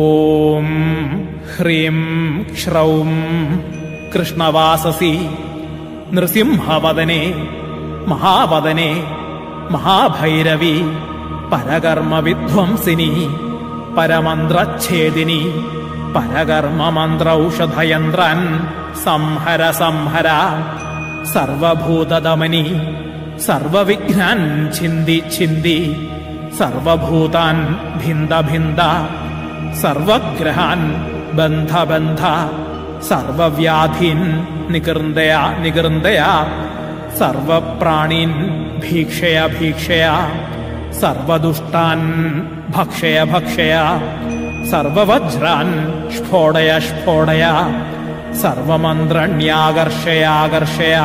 ॐ ह्रीं श्रौं कृष्णवाससि नृसिंहवदने महावदने महाभैरवी परकर्मविध्वंसिनी परमन्त्रच्छेदिनि परकर्ममन्त्रौषधयन्त्रन् संहर संहर सर्वभूतदमनि सर्वविघ्नान् छिन्दि छिन्दि सर्वभूतान् भिन्द भिन्द सर्वग्रहान् बन्ध बन्ध सर्वव्याधीन् निकृन्दय निकृन्दय सर्वप्राणीन् भीक्षय भीक्षय सर्वदुष्टान् भक्षय भक्षय सर्ववज्रान् स्फोडय स्फोडय सर्वमन्त्रण्याकर्षयाकर्षय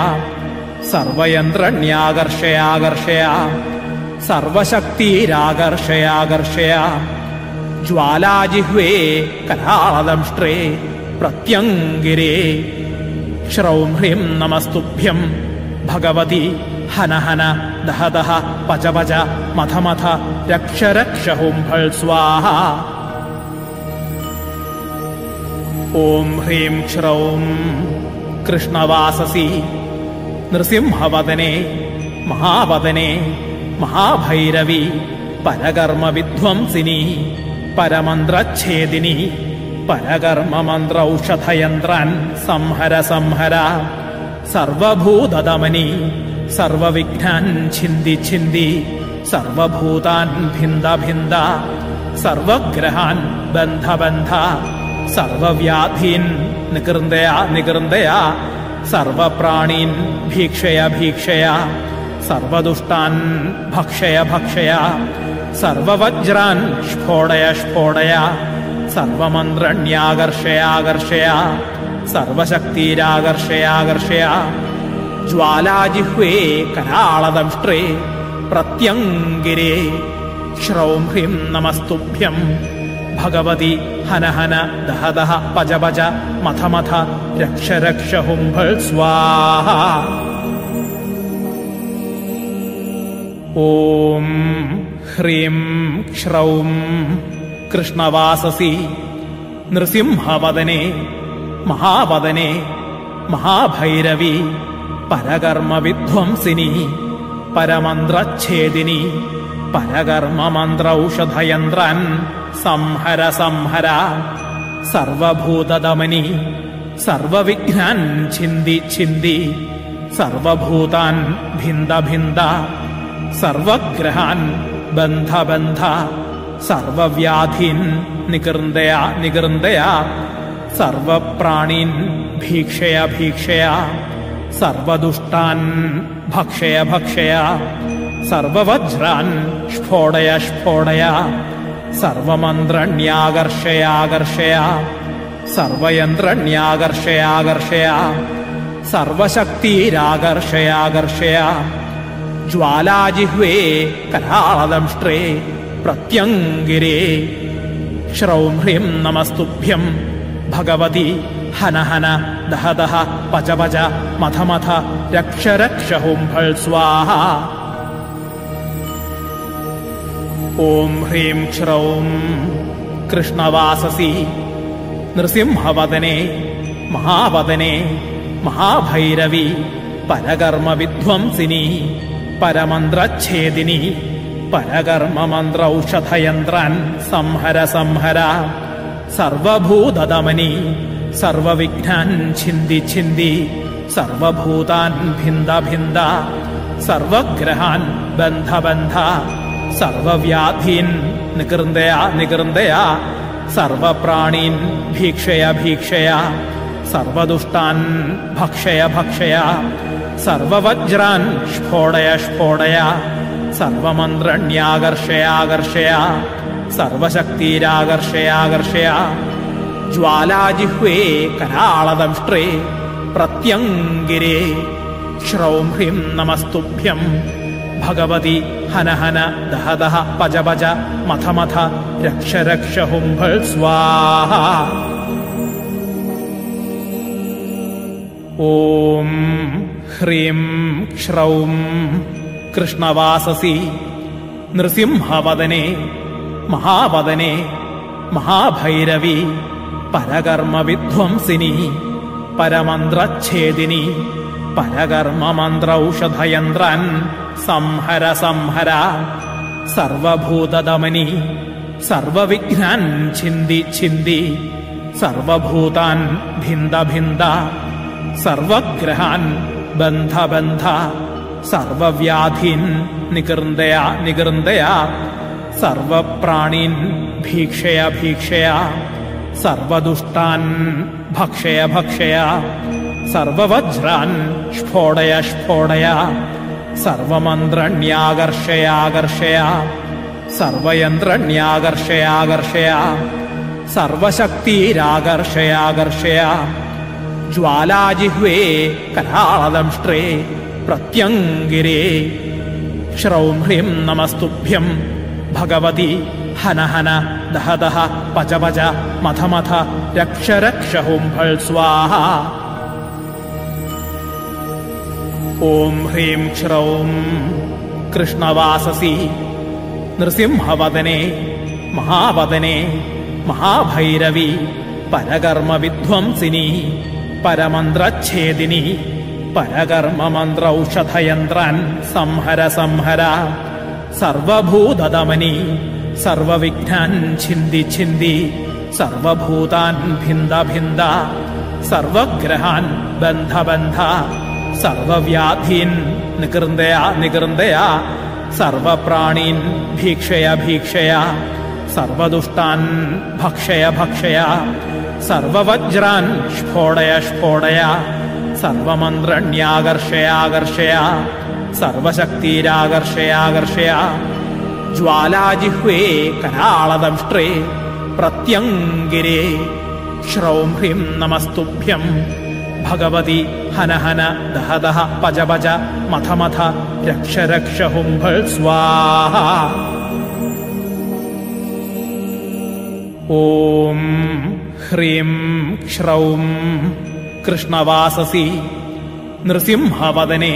सर्वयन्त्रण्याकर्षयाकर्षय सर्वशक्तिराकर्षयाकर्षय ज्वालाजिह्वे करालदंष्ट्रे प्रत्यङ्गिरे श्रौं ह्रीं नमस्तुभ्यम् भगवति हन हन दह दह पच पच मथ मथ रक्ष रक्ष हुम्फल् स्वाहा ॐ ह्रीं श्रौं कृष्णवाससि नृसिंहवदने महावदने महाभैरवी परकर्मविध्वंसिनी परमन्त्रच्छेदिनि। परकर्ममन्त्रौषधयन्त्रान् संहर संहर। सर्वभूतदमनि। सर्वविघ्नान् छिन्दि छिन्दि। सर्वभूतान् भिन्द भिन्द। सर्वग्रहान् बन्ध बन्ध। सर्वव्याधीन् निकृन्दय निकृन्दय सर्वप्राणीन् भीक्षय भीक्षय। सर्वदुष्टान् भक्षय भक्षय सर्ववज्रान् स्फोडय स्फोडय सर्वमन्त्रण्याकर्षयाकर्षय सर्वशक्तिराकर्षयाकर्षय ज्वालाजिह्वे कराळदंष्ट्रे प्रत्यङ्गिरे श्रौं ह्रीं नमस्तुभ्यम् भगवति हन हन दह दह पज पज मथ मथ रक्ष रक्ष हुम्भल् स्वाहा। ॐ ह्रीं श्रौं कृष्णवाससि नृसिंहवदने महावदने महाभैरवी परकर्मविध्वंसिनी परमन्त्रच्छेदिनि परकर्ममन्त्रौषधयन्त्रान् संहर संहर सर्वभूतदमनि सर्वविघ्नान् छिन्दि छिन्दि सर्वभूतान् भिन्द भिन्द सर्वग्रहान् बन्ध बन्ध सर्वव्याधीन् निकृन्दय निकृन्दय सर्वप्राणीन् भीक्षय भीक्षय सर्वदुष्टान् भक्षय भक्षय सर्ववज्रान् स्फोडय स्फोडय सर्वमन्त्रण्याकर्षयाकर्षय सर्वयन्त्रण्याकर्षयाकर्षय सर्वशक्तिराकर्षयाकर्षय ज्वालाजिह्वे कराळदंष्ट्रे प्रत्यङ्गिरे श्रौं ह्रीं नमस्तुभ्यम् भगवति हन हन दह दह पच पच मथ मथ रक्ष रक्ष हुम्फल् स्वाहा ॐ ह्रीं श्रौं कृष्णवाससि नृसिंहवदने महावदने महाभैरवी परकर्मविध्वंसिनी परमन्त्रच्छेदिनि परकर्ममन्त्रौषधयन्त्रान् संहर संहर सर्वभूतदमनि सर्वविघ्नान् छिन्दि छिन्दि सर्वभूतान् भिन्द भिन्द सर्वग्रहान् बन्ध बन्ध सर्वव्याधीन् निकृन्दय निकृन्दय सर्वप्राणीन् भीक्षय भीक्षय सर्वदुष्टान् भक्षय भक्षय सर्ववज्रान् स्फोडय स्फोडय सर्वमन्त्रण्याकर्षयाकर्षय सर्वशक्तिराकर्षयाकर्षय ज्वालाजिह्वे कराळदंष्ट्रे प्रत्यङ्गिरे श्रौं ह्रीं नमस्तुभ्यम् भगवति हन हन दह दह पज पज मथ मथ रक्ष रक्ष हुम्भल् स्वाहा। ॐ ह्रीं श्रौं कृष्णवाससि नृसिंहवदने महावदने महाभैरवी परकर्मविध्वंसिनी परमन्त्रच्छेदिनी परकर्ममन्त्रौषधयन्त्रान् संहर संहर सर्वभूतदमनी सर्वविघ्नान् छिन्दि छिन्दि सर्वभूतान् भिन्द भिन्द सर्वग्रहान् बन्ध बन्ध सर्वव्याधीन् निकृन्दय निकृन्दय सर्वप्राणीन् भीक्षय भीक्षय सर्वदुष्टान् भक्षय भक्षय सर्ववज्रान् स्फोडय स्फोडय सर्वमन्त्रण्याकर्षयाकर्षय सर्वयन्त्रण्याकर्षयाकर्षय सर्वशक्तिराकर्षयाकर्षय ज्वालाजिह्वे कराळदंष्ट्रे प्रत्यङ्गिरे श्रौं ह्रीं नमस्तुभ्यम् भगवति हन हन दह दह पच पच मथ मथ रक्ष रक्ष हुम्फल् स्वाहा ॐ ह्रीं श्रौं कृष्णवाससि नृसिंहवदने महावदने महाभैरवी परकर्मविध्वंसिनी परमन्त्रच्छेदिनी परकर्ममन्त्रौषधयन्त्रान् संहर संहर सर्वभूतदमनी सर्वविघ्नान् छिन्दि छिन्दि सर्वभूतान् भिन्द भिन्द सर्वग्रहान् बन्ध बन्ध सर्वव्याधीन् निकृन्दय निकृन्दय सर्वप्राणीन् भीक्षय भीक्षय सर्वदुष्टान् भक्षय भक्षय सर्ववज्रान् स्फोडय स्फोडय सर्वमन्त्रण्याकर्षयाकर्षय सर्वशक्तिराकर्षयाकर्षय ज्वालाजिह्वे कराळदंष्ट्रे प्रत्यङ्गिरे। श्रौं ह्रीं नमस्तुभ्यम् भगवति हन हन दह दह पज पज मथ मथ रक्ष रक्ष हुम्भल् स्वाहा। ॐ ह्रीं श्रौं कृष्णवाससि नृसिंहवदने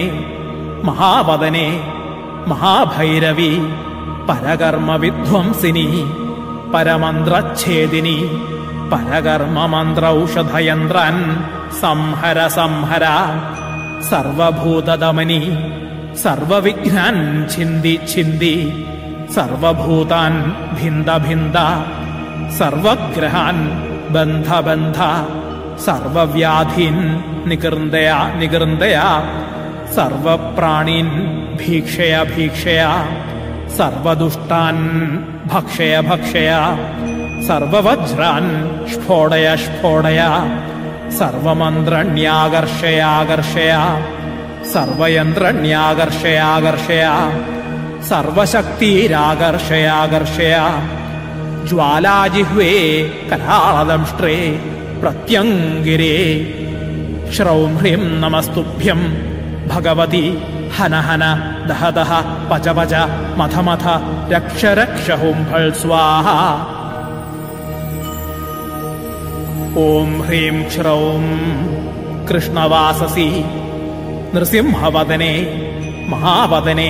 महावदने महाभैरवी परकर्मविध्वंसिनी परमन्त्रच्छेदिनी परकर्ममन्त्रौषधयन्त्रान् संहर संहर सर्वभूतदमनी सर्वविघ्नान् छिन्दि छिन्दि सर्वभूतान् भिन्द भिन्द सर्वग्रहान् बन्ध बन्ध सर्वव्याधीन् निकृन्दय निकृन्दय सर्वप्राणीन् भीक्षय भीक्षय सर्वदुष्टान् भक्षय भक्षय सर्ववज्रान् स्फोडय स्फोडय सर्वमन्त्रण्याकर्षयाकर्षय सर्वयन्त्रण्याकर्षयाकर्षय सर्वशक्तिराकर्षयाकर्षय ज्वालाजिह्वे कराळदंष्ट्रे प्रत्यङ्गिरे श्रौं ह्रीं नमस्तुभ्यम् भगवति हन हन दह दह पच पच मथ मथ रक्ष रक्ष हुम्फल् स्वाहा ॐ ह्रीं श्रौं कृष्णवाससि नृसिंहवदने महावदने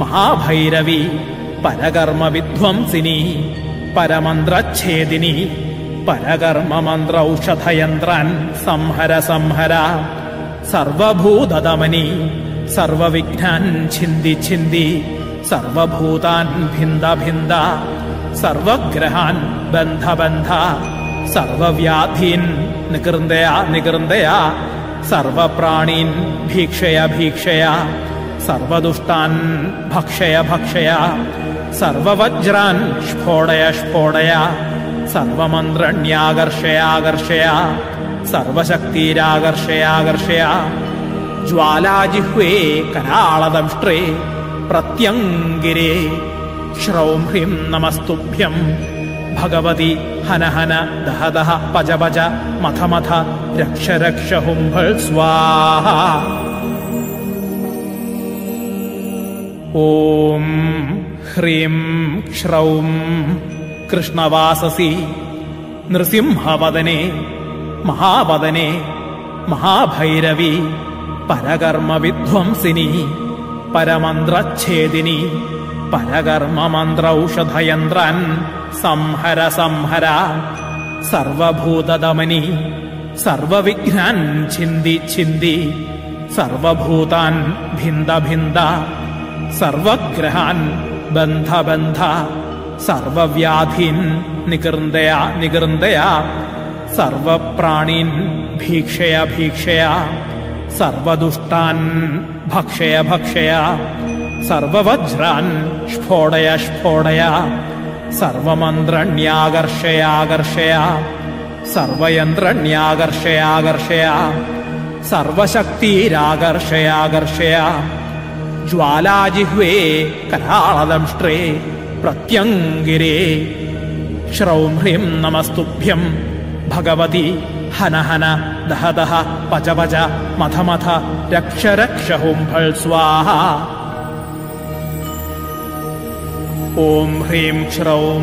महाभैरवी परकर्मविध्वंसिनी परमन्त्रच्छेदिनी परकर्ममन्त्रौषधयन्त्रान् संहर संहर। सर्वभूतदमनी सर्वविघ्नान् छिन्दि छिन्दि सर्वभूतान् भिन्द भिन्द सर्वग्रहान् बन्ध बन्ध सर्वव्याधीन् निकृन्दय निकृन्दय सर्वप्राणीन् भीक्षय भीक्षय सर्वदुष्टान् भक्षय भक्षय सर्ववज्रान् स्फोडय स्फोडय सर्वमन्त्रण्याकर्षयाकर्षय सर्वशक्तिराकर्षयाकर्षय ज्वालाजिह्वे कराळदंष्ट्रे प्रत्यङ्गिरे। श्रौं ह्रीं नमस्तुभ्यम् भगवति हन हन दह दह पज पज मथ मथ रक्ष रक्ष हुम्भल् स्वाहा। ॐ ह्रीं क्श्रौं कृष्णवाससि नृसिंहवदने महावदने महाभैरवी परकर्मविध्वंसिनी परमन्त्रच्छेदिनि परकर्ममन्त्रौषधयन्त्रन् संहर संहर सर्वभूतदमनि सर्वविघ्नान् छिन्दि छिन्दि सर्वभूतान् भिन्द भिन्द सर्वग्रहान् बन्धबन्ध सर्वव्याधीन् निकृन्दया निकृन्दया सर्वप्राणीन् भीक्षया भीक्षया सर्वदुष्टान् भक्षय भक्षय सर्ववज्रान् स्फोडय स्फोडय सर्वमन्त्रण्याकर्षयाकर्षया सर्वयन्त्रण्याकर्षयाकर्षया सर्वशक्तिराकर्षयाकर्षया ज्वालाजिह्वे कराळदंष्ट्रे प्रत्यङ्गिरे श्रौं ह्रीं नमस्तुभ्यम् भगवति हन हन दह दह पच पच मथ मथ रक्ष रक्ष हुम्फल् स्वाहा ॐ ह्रीं श्रौं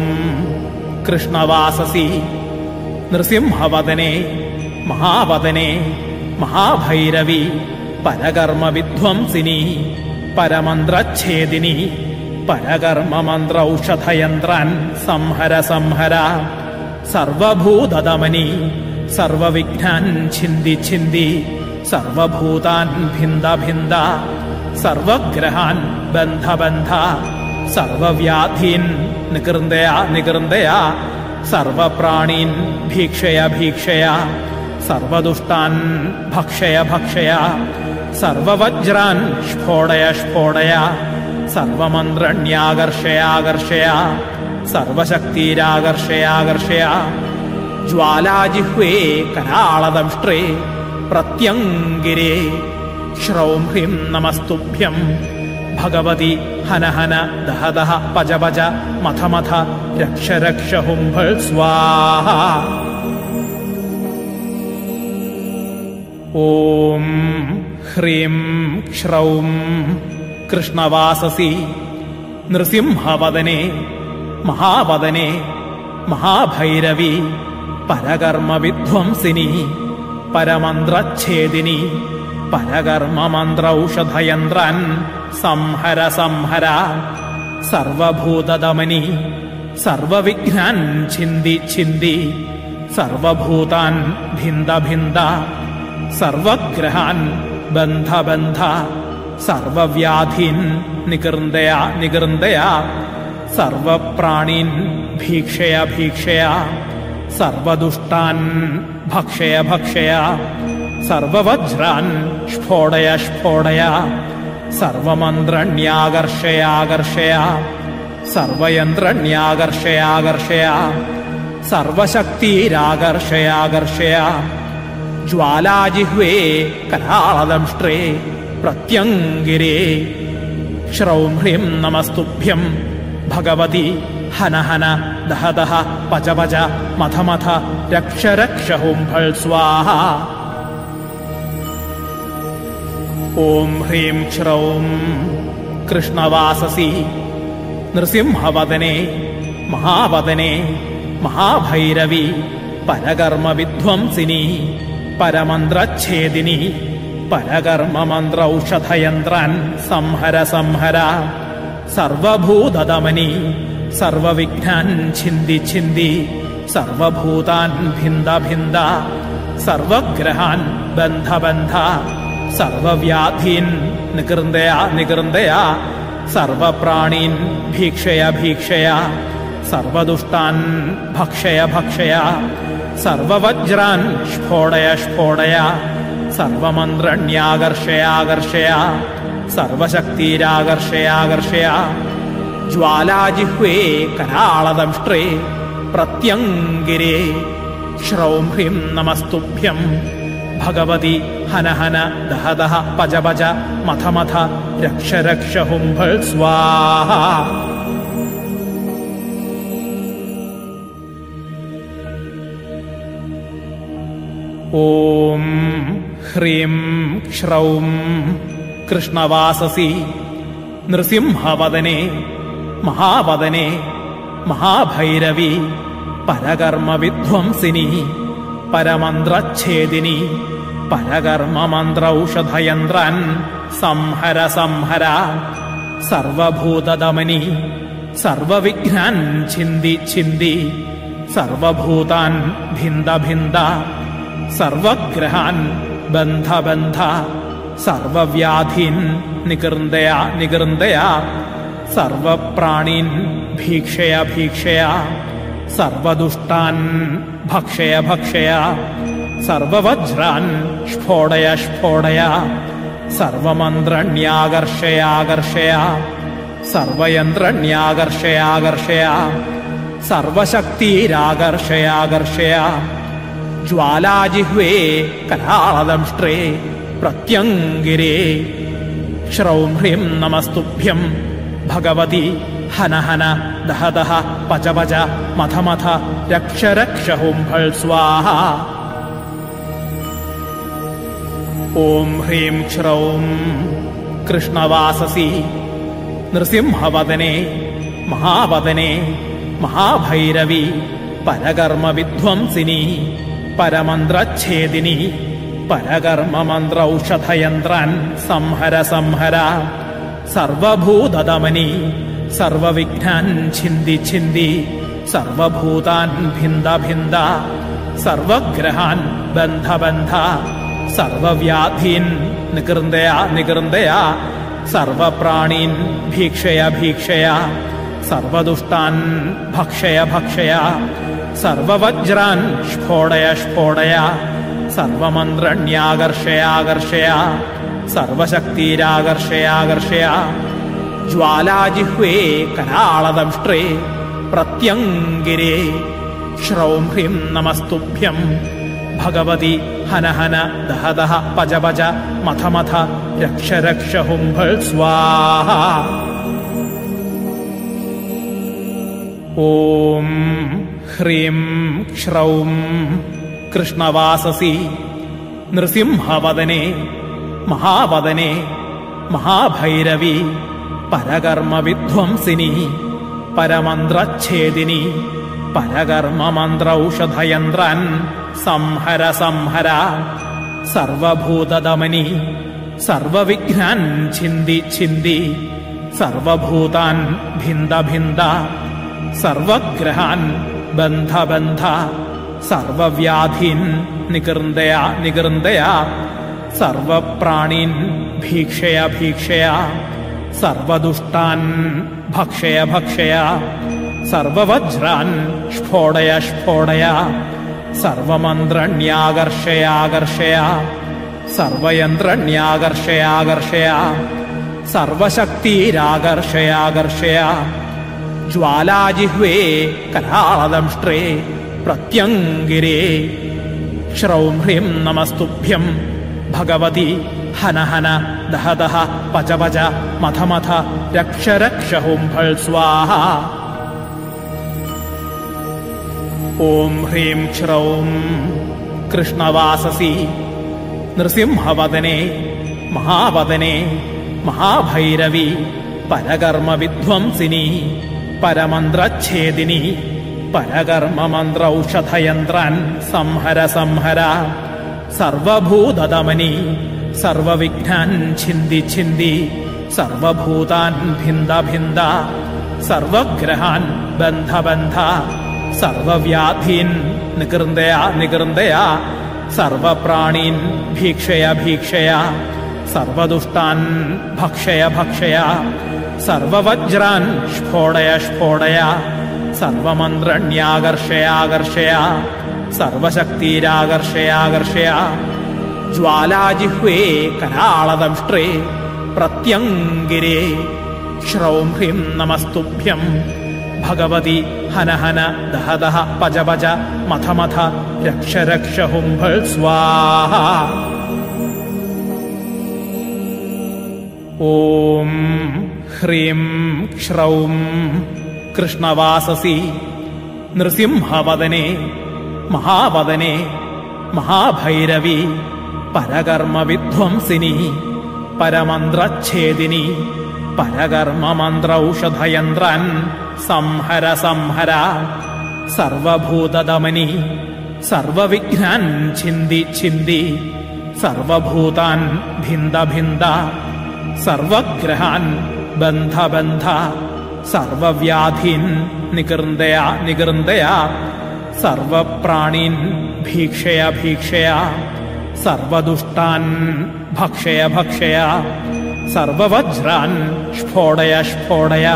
कृष्णवाससि नृसिंहवदने महावदने महाभैरवी परकर्मविध्वंसिनी परमन्त्रच्छेदिनि। परकर्ममन्त्रौषधयन्त्रान् संहर संहर। सर्वभूतदमनि। सर्वविघ्नान् छिन्दि छिन्दि। सर्वभूतान् भिन्द भिन्द। सर्वग्रहान् बन्ध बन्ध। सर्वव्याधीन् निकृन्दया निकृन्दया सर्वप्राणीन् भीक्षय भीक्षया। सर्वदुष्टान् भक्षय भक्षया। सर्ववज्रान् स्फोडय स्फोडय सर्वमन्त्रण्याकर्षयाकर्षय सर्वशक्तीराकर्षयाकर्षय ज्वालाजिह्वे कराळदंष्ट्रे प्रत्यङ्गिरे। श्रौं ह्रीं नमस्तुभ्यम् भगवति हन हन दह दह पज पज मथ मथ रक्ष रक्ष हुम्भ स्वाहा। ॐ ह्रीं क्ष््रौं कृष्णवाससि नृसिंहवदने महावदने महाभैरवी परकर्मविध्वंसिनी परमन्त्रच्छेदिनि परकर्ममन्त्रौषधयन्त्रन् संहर संहर सर्वभूतदमनि सर्वविघ्नान् छिन्दि छिन्दि सर्वभूतान् भिन्द भिन्द सर्वग्रहान् बन्धबन्ध सर्वव्याधीन् सर्वव्याधिन् निकृन्दया निकृन्दया सर्वप्राणीन् भीक्षय भीक्षया सर्वदुष्टान् भक्षय भक्षया सर्ववज्रान् स्फोडय स्फोडया सर्वमन्त्रण्याकर्षयाकर्षया सर्वयन्त्रण्याकर्षयाकर्षया सर्वशक्तिराकर्षयाकर्षया ज्वालाजिह्वे कराळदंष्ट्रे प्रत्यङ्गिरे श्रौं ह्रीं नमस्तुभ्यम् भगवति हन हन दह दह पच पच मथ मथ रक्ष रक्ष हुम्फल् स्वाहा ॐ ह्रीं श्रौं कृष्णवाससि नृसिंहवदने महावदने महाभैरवी परकर्मविध्वंसिनी परमन्त्रच्छेदिनि। परकर्ममन्त्रौषधयन्त्रान् संहर संहर। सर्वभूतदमनि। सर्वविघ्नान् छिन्दि छिन्दि। सर्वभूतान् भिन्द भिन्द। सर्वग्रहान् बन्ध बन्ध। सर्वव्याधीन् निकृन्दया निकृन्दया सर्वप्राणीन् भीक्षय भीक्षया। सर्वदुष्टान् भक्षय भक्षया। सर्ववज्रान् स्फोडय स्फोडय सर्वमन्त्रण्याकर्षयाकर्षया सर्वशक्तिराकर्षयाकर्षया ज्वालाजिह्वे कराळदंष्ट्रे प्रत्यङ्गिरे। श्रौं ह्रीं नमस्तुभ्यम् भगवति हन हन दह दह पज पज मथ मथ रक्ष रक्ष कुम्भल् स्वाहा। ॐ ह्रीं क्ष्रौं कृष्णवाससि नृसिंहवदने महावदने महाभैरवी परकर्मविध्वंसिनी परमन्त्रच्छेदिनी परकर्ममन्त्रौषधयन्त्रन् संहर संहर सर्वभूतदमनि सर्वविघ्नान् छिन्दि छिन्दि सर्वभूतान् भिन्द भिन्द सर्वग्रहान् बन्ध बन्ध सर्वव्याधीन् निकृन्दया निकृन्दया सर्वप्राणीन् भीक्षय भीक्षया सर्वदुष्टान् भक्षय भक्षय सर्ववज्रान् स्फोडय स्फोडय सर्वमन्त्रण्याकर्षयाकर्षय सर्वयन्त्रण्याकर्षयाकर्षय सर्वशक्तिराकर्षयाकर्षय ज्वालाजिह्वे कराळदंष्ट्रे प्रत्यङ्गिरे श्रौं ह्रीं नमस्तुभ्यम् भगवति हन हन दह दह पच पच मथ मथ रक्ष रक्ष हुम्फल् स्वाहा ॐ ह्रीं श्रौं कृष्णवाससि नृसिंहवदने महावदने महाभैरवी परकर्मविध्वंसिनी परमन्त्रच्छेदिनी। परकर्ममन्त्रौषधयन्त्रान् संहर संहर। सर्वभूतदमनी। सर्वविघ्नान् छिन्दि छिन्दि। सर्वभूतान् भिन्द भिन्द। सर्वग्रहान् बन्ध बन्ध। सर्वव्याधीन् निकृन्दया निकृन्दया सर्वप्राणीन् भीक्षय भीक्षय। सर्वदुष्टान् भक्षय भक्षय सर्ववज्रान् स्फोडय स्फोडय सर्वमन्त्रण्याकर्षयाकर्षय सर्वशक्तिराकर्षयाकर्षय ज्वालाजिह्वे कराळदंष्ट्रे प्रत्यङ्गिरे। श्रौं ह्रीं नमस्तुभ्यम् भगवति हन हन दह दह पज पज मथ मथ रक्ष रक्ष हुम्भल् स्वाहा। ॐ ह्रीं श्रौं कृष्णवाससि नृसिंहवदने महावदने महाभैरवी परकर्मविध्वंसिनी परमन्त्रच्छेदिनी परकर्ममन्त्रौषधयन्त्रान् संहर संहर सर्वभूतदमनी सर्वविघ्नान् छिन्दि छिन्दि सर्वभूतान् भिन्द भिन्द सर्वग्रहान् बन्ध बन्ध सर्वव्याधीन् निकृन्दया निकृन्दया सर्वप्राणीन् भीक्षय भीक्षय सर्वदुष्टान् भक्षय भक्षय सर्ववज्रान् स्फोडय स्फोडय सर्वमन्त्रण्याकर्षयाकर्षय सर्वयन्त्रण्याकर्षयाकर्षय सर्वशक्तिराकर्षयाकर्षय ज्वालाजिह्वे कराळदंष्ट्रे प्रत्यङ्गिरे श्रौं ह्रीं नमस्तुभ्यम् भगवति हन हन दह दह पच पच मथ मथ रक्ष रक्ष हुम्फल् स्वाहा ॐ ह्रीं श्रौं कृष्णवाससि नृसिंहवदने महावदने महाभैरवी परकर्मविध्वंसिनी परमन्त्रच्छेदिनी परकर्ममन्त्रौषधयन्त्रान् संहर संहर सर्वभूतदमनी सर्वविघ्नान् छिन्दि छिन्दि सर्वभूतान् भिन्द भिन्द सर्वग्रहान् बन्ध बन्ध सर्वव्याधीन् निकृन्दया निकृन्दया सर्वप्राणीन् भीक्षय भीक्षय सर्वदुष्टान् भक्षय भक्षय सर्ववज्रान् स्फोडय स्फोडय सर्वमन्त्रण्याकर्षयाकर्षय सर्वशक्तिराकर्षयाकर्षय ज्वालाजिह्वे कराळदंष्ट्रे प्रत्यङ्गिरे। श्रौं ह्रीं नमस्तुभ्यम् भगवति हन हन दह दह पज पज मथ मथ रक्ष रक्ष हुम्भल् स्वाहा। ॐ ह्रीं श्रौं कृष्णवाससि नृसिंहवदने महावदने महाभैरवी परकर्मविध्वंसिनी परमन्त्रच्छेदिनी परकर्ममन्त्रौषधयन्त्रान् संहर संहर सर्वभूतदमनी सर्वविघ्नान् छिन्दि छिन्दि सर्वभूतान् भिन्द भिन्द सर्वग्रहान् बन्धबन्ध सर्वव्याधीन् निकृन्दया निकृन्दया सर्वप्राणीन् भीक्षया भीक्षया सर्वदुष्टान् भक्षय भक्षय सर्ववज्रान् स्फोडय स्फोडय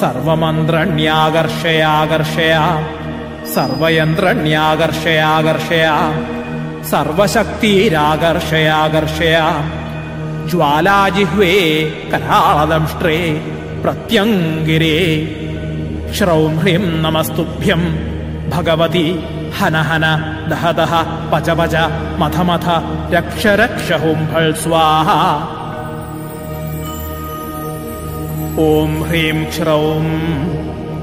सर्वमन्त्रण्याकर्षयाकर्षया सर्वयन्त्रण्याकर्षयाकर्षया सर्वशक्तीराकर्षयाकर्षया ज्वालाजिह्वे कलादंष्ट्रे प्रत्यङ्गिरे श्रौं ह्रीं नमस्तुभ्यम् भगवति हन हन दह दह पच पच मथ मथ रक्ष रक्ष हुम्फल् स्वाहा ॐ ह्रीं श्रौं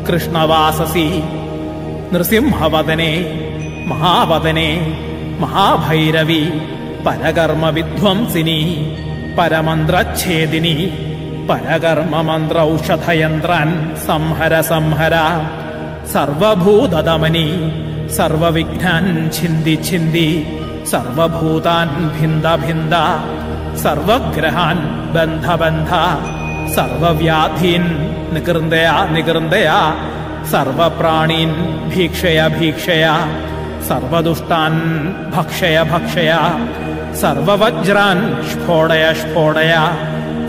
कृष्णवाससि नृसिंहवदने महावदने महाभैरवी परकर्मविध्वंसिनी परमन्त्रच्छेदिनि। परकर्ममन्त्रौषधयन्त्रान् संहर संहर। सर्वभूतदमनि। सर्वविघ्नान् छिन्दि छिन्दि। सर्वभूतान् भिन्द भिन्द। सर्वग्रहान् बन्ध बन्ध। सर्वव्याधीन् निकृन्दया निकृन्दया सर्वप्राणीन् भिक्षया भीक्षया। सर्वदुष्टान् भक्षय भक्षय सर्ववज्रान् स्फोडय स्फोडय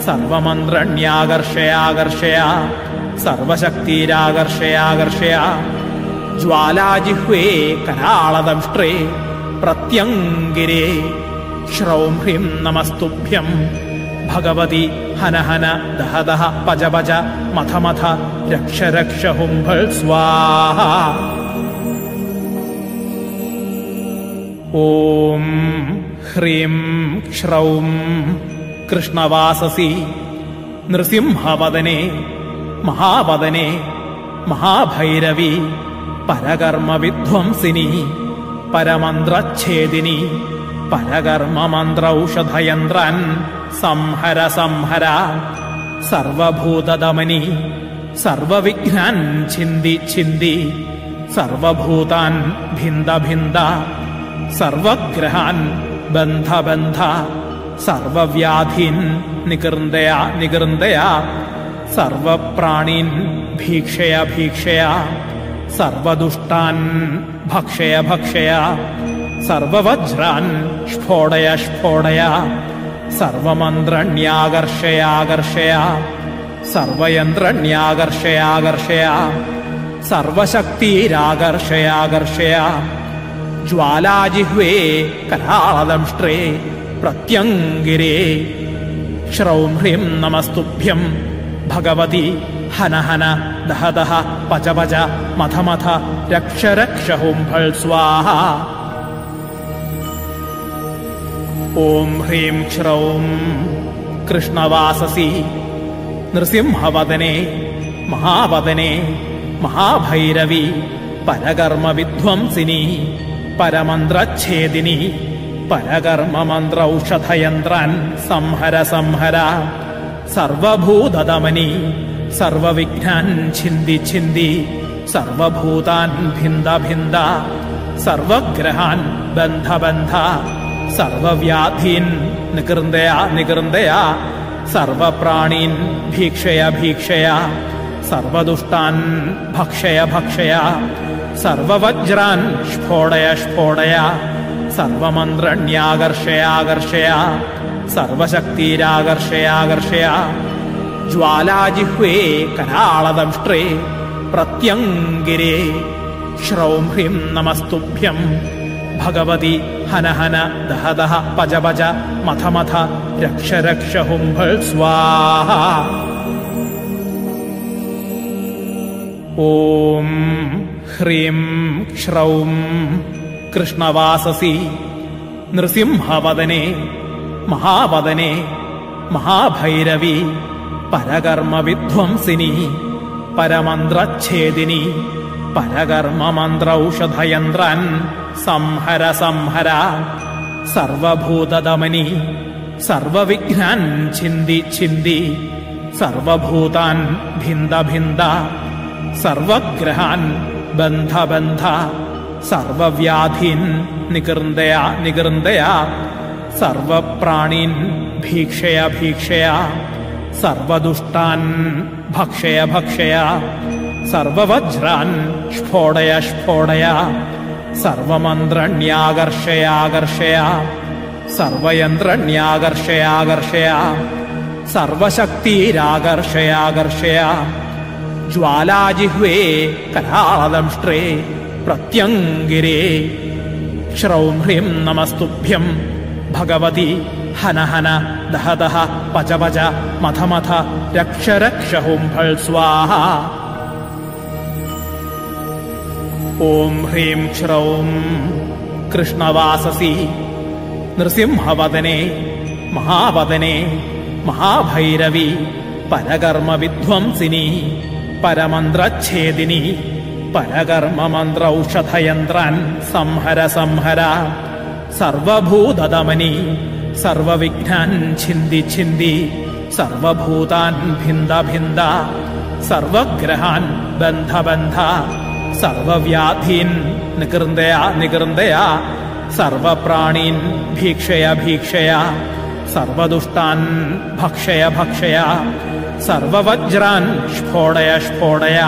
सर्वमन्त्रण्याकर्षयाकर्षया सर्वशक्तीराकर्षयाकर्षया ज्वालाजिह्वे कराळदंष्ट्रे प्रत्यङ्गिरे श्रौं ह्रीं नमस्तुभ्यम् भगवति हन हन दह दह पज पज मथ मथ रक्ष रक्ष हुम्भल् स्वाहा। ॐ ह्रीं क्ष््रौं कृष्णवाससि नृसिंहवदने महावदने महाभैरवी परकर्मविध्वंसिनी परमन्त्रच्छेदिनी परकर्ममन्त्रौषधयन्त्रन् संहर संहर सर्वभूतदमनि सर्वविघ्नान् छिन्दि छिन्दि सर्वभूतान् भिन्द भिन्द सर्वग्रहान् बन्धबन्ध सर्वव्याधीन् निकृन्दया निकृन्दया सर्वप्राणीन् भीक्षया भीक्षया सर्वदुष्टान् भक्षय भक्षय सर्ववज्रान् स्फोडय स्फोडय सर्वमन्त्रण्याकर्षयाकर्षया सर्वयन्त्रण्याकर्षयाकर्षया सर्वशक्तिराकर्षयाकर्षया ज्वालाजिह्वे कलाळदंष्ट्रे प्रत्यङ्गिरे श्रौं ह्रीं नमस्तुभ्यम् भगवति हन हन दह दह पच पच मथ मथ रक्ष रक्ष होम्फल् स्वाहा ॐ ह्रीं श्रौं कृष्णवाससि नृसिंहवदने महावदने महाभैरवी परकर्मविध्वंसिनी परमन्त्रच्छेदिनि। परकर्म संहर संहर। सर्वभूतदमनि। सर्वविघ्नान् छिन्दि छिन्दि। सर्वभूतान् भिन्द भिन्द। सर्वग्रहान् बन्ध बन्ध। सर्वव्याधीन् निकृन्दया निकृन्दया सर्वप्राणीन् भीक्षय भीक्षया। सर्वदुष्टान् भक्षय भक्षया। सर्ववज्रान् स्फोडय स्फोडय सर्वमन्त्रण्याकर्षयाकर्षय सर्वशक्तिराकर्षयाकर्षय ज्वालाजिह्वे कराळदंष्ट्रे प्रत्यङ्गिरे। श्रौं ह्रीं नमस्तुभ्यम् भगवति हन हन दह दह पज पज मथ मथ रक्ष रक्ष हुम्भल् स्वाहा। ॐ ह्रीं क्ष्रौं कृष्णवाससि नृसिंहवदने महावदने महाभैरवी परकर्मविध्वंसिनी परमन्त्रच्छेदिनी परकर्ममन्त्रौषधयन्त्रन् संहर संहर सर्वभूतदमनि सर्वविघ्नान् छिन्दि छिन्दि सर्वभूतान् भिन्द भिन्द सर्वग्रहान् बन्धबन्ध सर्वव्याधीन् निकृन्दया निकृन्दया सर्वप्राणीन् भीक्षय भीक्षया सर्वदुष्टान् भक्षय भक्षया सर्ववज्रान् स्फोडय स्फोडया सर्वमन्त्रण्याकर्षयाकर्षया सर्वयन्त्रण्याकर्षयाकर्षया सर्वशक्तिराकर्षयाकर्षया ज्वालाजिह्वे कराळदंष्ट्रे प्रत्यङ्गिरे श्रौं ह्रीं नमस्तुभ्यम् भगवति हन हन दह दह पच पच मथ मथ रक्ष रक्ष हुम्फल् स्वाहा ॐ ह्रीं श्रौं कृष्णवाससि नृसिंहवदने महावदने महाभैरवी परकर्मविध्वंसिनी परमन्त्रच्छेदिनी। परकर्ममन्त्रौषधयन्त्रान् संहर संहर। सर्वभूतदमनि। सर्वविघ्नान् छिन्दि छिन्दि। सर्वभूतान् भिन्द भिन्द। सर्वग्रहान् बन्ध बन्ध। सर्वव्याधीन् निकृन्दय निकृन्दय। सर्वप्राणीन् भीक्षय भीक्षय। सर्वदुष्टान् भक्षय भक्षय सर्ववज्रान् स्फोडय स्फोडय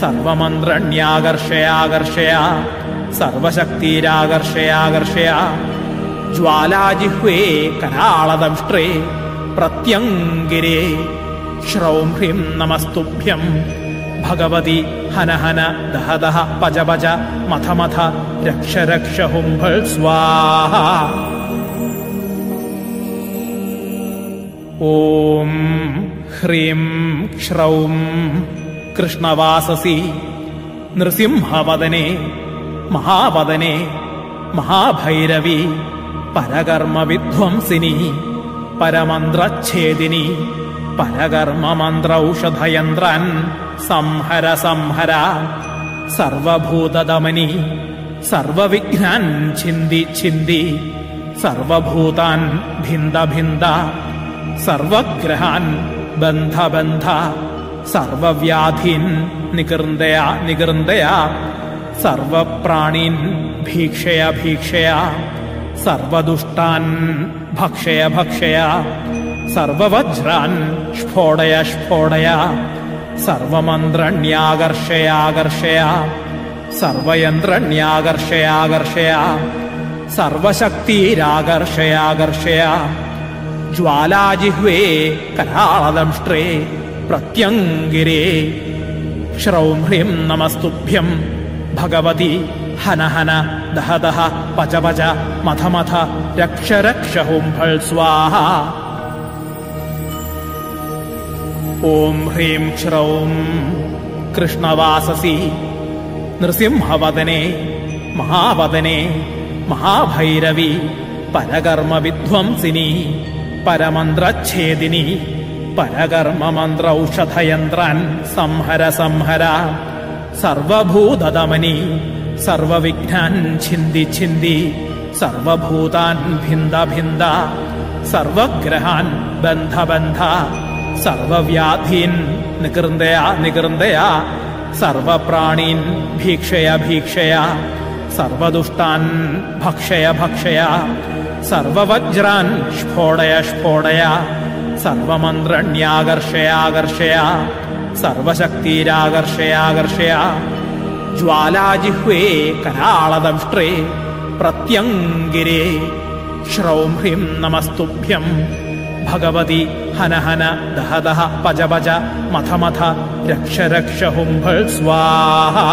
सर्वमन्त्रण्याकर्षयाकर्षय सर्वशक्तिराकर्षयाकर्षय ज्वालाजिह्वे कराळदंष्ट्रे प्रत्यङ्गिरे। श्रौं ह्रीं नमस्तुभ्यम् भगवति हन हन दह दह पज पज मथ मथ रक्ष रक्ष हुम्भल् स्वाहा। ॐ ह्रीं श्रौं कृष्णवाससि नृसिंहवदने महावदने महाभैरवी परकर्मविध्वंसिनी परमन्त्रच्छेदिनी परकर्ममन्त्रौषधयन्त्रान् संहर संहर सर्वभूतदमनि सर्वविघ्नान् छिन्दि छिन्दि सर्वभूतान् भिन्द भिन्द सर्वग्रहान् बन्ध बन्ध सर्वव्याधीन् निकृन्दय निकृन्दय सर्वप्राणीन् भीक्षय भीक्षय सर्वदुष्टान् भक्षय भक्षय सर्ववज्रान् स्फोडय स्फोडय सर्वमन्त्रण्याकर्षयाकर्षय सर्वयन्त्रण्याकर्षयाकर्षय सर्वशक्तिराकर्षयाकर्षय ज्वालाजिह्वे कराळदंष्ट्रे प्रत्यङ्गिरे श्रौं ह्रीं नमस्तुभ्यम् भगवति हन हन दह दह पच पच मथ मथ रक्ष रक्ष हुम्फल् स्वाहा ॐ ह्रीं श्रौं कृष्णवाससि नृसिंहवदने महावदने महाभैरवी परकर्मविध्वंसिनी परमन्त्रच्छेदिनी परकर्ममन्त्रौषधयन्त्रान् संहर संहर। सर्वभूतदमनि सर्वविघ्नान् छिन्दि छिन्दि सर्वभूतान् भिन्द भिन्द सर्वग्रहान् बन्ध बन्ध सर्वव्याधीन् निकृन्दय निकृन्दय सर्वप्राणीन् भीक्षय भीक्षय सर्वदुष्टान् भक्षय भक्षय सर्ववज्रान् स्फोडय स्फोडय। सर्वमन्त्रण्याकर्षयाकर्षय सर्वशक्तिराकर्षयाकर्षय ज्वालाजिह्वे कराळदंष्ट्रे प्रत्यङ्गिरे। श्रौं ह्रीं नमस्तुभ्यम् भगवति हन हन दह दह पज पज मथ मथ रक्ष रक्ष हुम्भल् स्वाहा